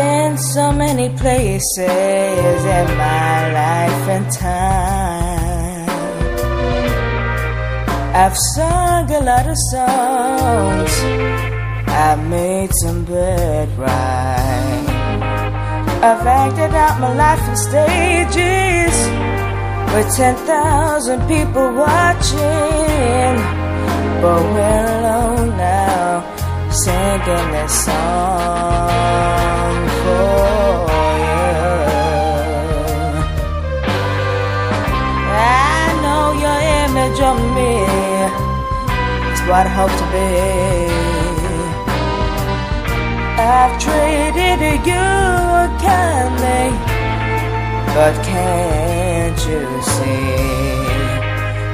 Been so many places in my life and time. I've sung a lot of songs. I've made some bad rhymes. I've acted out my life in stages with 10,000 people watching. But we're alone now, singing this song what I hope to be. I've traded you kindly, but can't you see?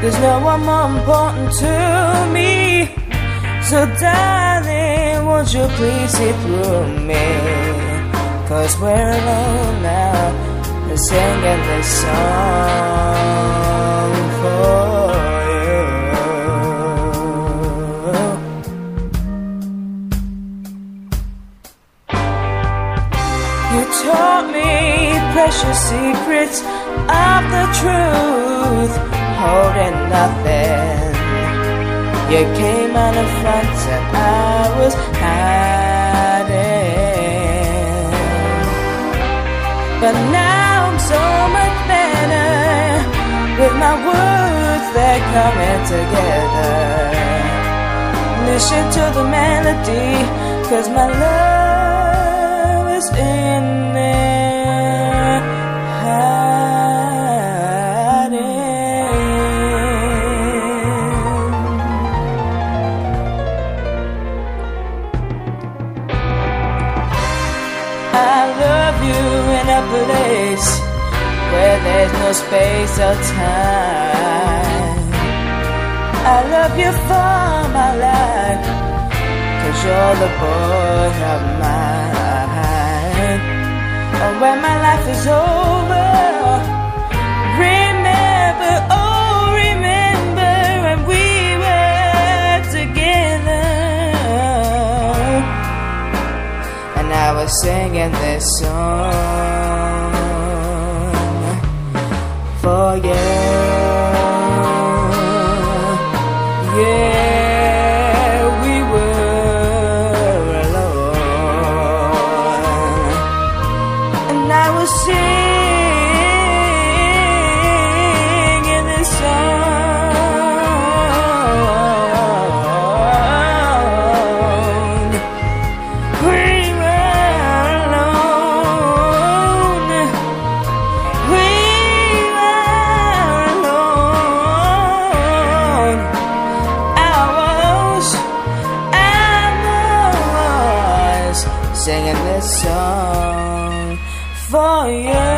There's no one more important to me. So, darling, won't you please see through me? Cause we're alone now, and singing this song for precious secrets of the truth, holding nothing. You came out in front and I was hiding. But now I'm so much better with my words they're coming together. Listen to the melody, cause my love is in I love you in a place where there's no space or time. I love you for my life, cause you're the boy of mine. And when my life is over, I was singing this song for you. For you,